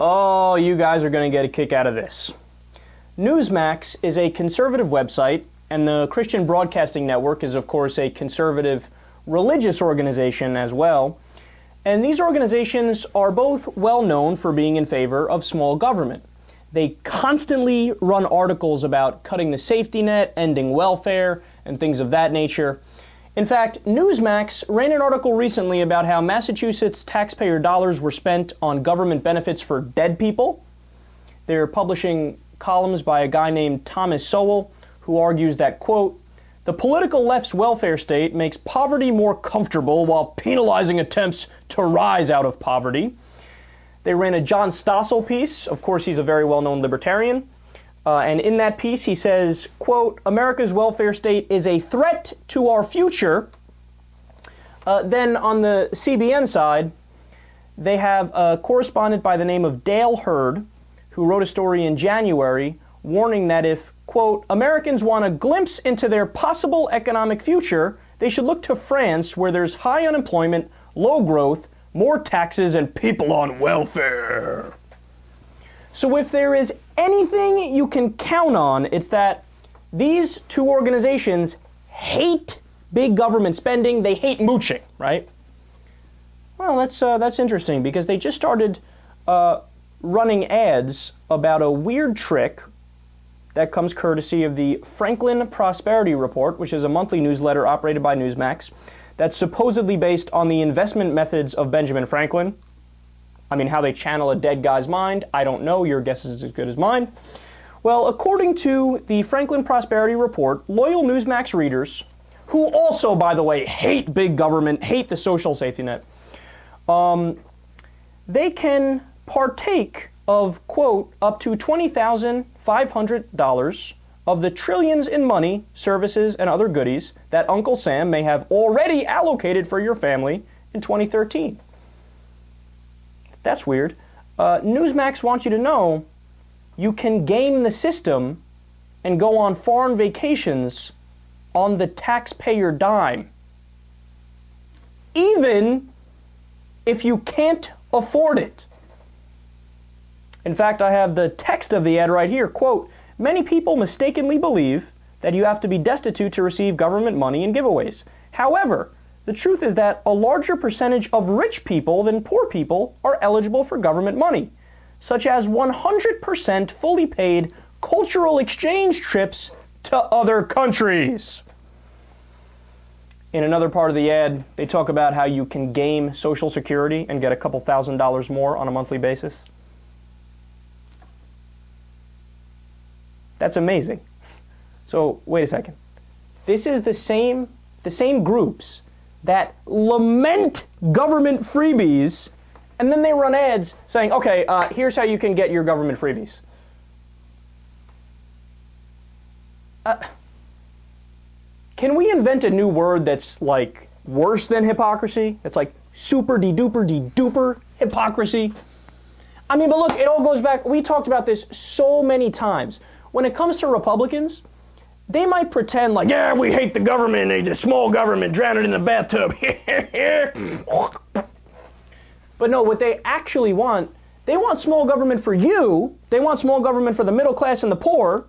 Oh, you guys are going to get a kick out of this. Newsmax is a conservative website, and the Christian Broadcasting Network is, of course, a conservative religious organization as well. And these organizations are both well known for being in favor of small government. They constantly run articles about cutting the safety net, ending welfare, and things of that nature. In fact, Newsmax ran an article recently about how Massachusetts taxpayer dollars were spent on government benefits for dead people. They're publishing columns by a guy named Thomas Sowell, who argues that, quote, the political left's welfare state makes poverty more comfortable while penalizing attempts to rise out of poverty. They ran a John Stossel piece. Of course, he's a very well known libertarian. Uh, and in that piece, he says, quote, America's welfare state is a threat to our future. Uh, then on the CBN side, they have a correspondent by the name of Dale Hurd, who wrote a story in January warning that if, quote, Americans want a glimpse into their possible economic future, they should look to France, where there's high unemployment, low growth, more taxes, and people on welfare. So if there is anything you can count on, it's that these two organizations hate big government spending. They hate mooching, right? Well, that's uh, that's interesting because they just started uh, running ads about a weird trick that comes courtesy of the Franklin Prosperity Report, which is a monthly newsletter operated by Newsmax that's supposedly based on the investment methods of Benjamin Franklin. I mean, how they channel a dead guy's mind, I don't know. Your guess is as good as mine. Well, according to the Franklin Prosperity Report, loyal Newsmax readers, who also, by the way, hate big government, hate the social safety net, um, they can partake of, quote, up to $20,500 of the trillions in money, services, and other goodies that Uncle Sam may have already allocated for your family in 2013. That's weird. Uh, Newsmax wants you to know you can game the system and go on foreign vacations on the taxpayer dime. Even if you can't afford it. In fact, I have the text of the ad right here. Quote, many people mistakenly believe that you have to be destitute to receive government money and giveaways. However, the truth is that a larger percentage of rich people than poor people are eligible for government money, such as 100% fully paid cultural exchange trips to other countries. In another part of the ad, they talk about how you can game Social Security and get a couple thousand dollars more on a monthly basis. That's amazing. So wait a second. This is the same the same groups that lament government freebies, and then they run ads saying, "Okay, uh, here's how you can get your government freebies." Uh, can we invent a new word that's like worse than hypocrisy? It's like super de duper de duper hypocrisy. I mean, but look, it all goes back. We talked about this so many times. When it comes to Republicans, they might pretend like, yeah, we hate the government, it's a small government, drown it in the bathtub. but no, what they actually want, they want small government for you, they want small government for the middle class and the poor,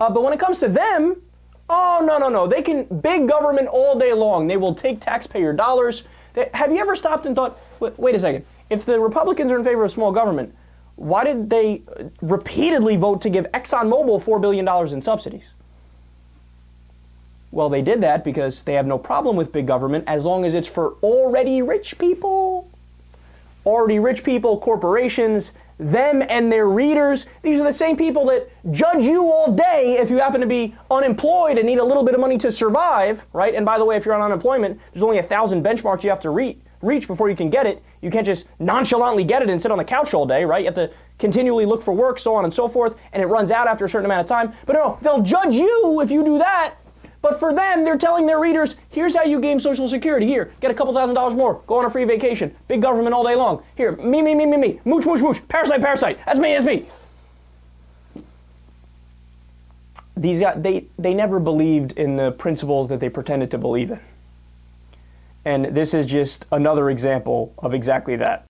uh, but when it comes to them, oh, no, no, no, they can big government all day long. They will take taxpayer dollars. They, have you ever stopped and thought, wait, wait a second, if the Republicans are in favor of small government, why did they repeatedly vote to give ExxonMobil $4 billion in subsidies? Well, they did that because they have no problem with big government as long as it's for already rich people. Already rich people, corporations, them and their readers. These are the same people that judge you all day if you happen to be unemployed and need a little bit of money to survive, right? And by the way, if you're on unemployment, there's only a thousand benchmarks you have to reach reach before you can get it. You can't just nonchalantly get it and sit on the couch all day, right? You have to continually look for work, so on and so forth, and it runs out after a certain amount of time. But no, they'll judge you if you do that. But for them, they're telling their readers, here's how you game Social Security. Here, get a couple thousand dollars more. Go on a free vacation. Big government all day long. Here, me, me, me, me, me. Mooch, mooch, mooch. Parasite, parasite. That's me, that's me. These guys, they, they never believed in the principles that they pretended to believe in. And this is just another example of exactly that.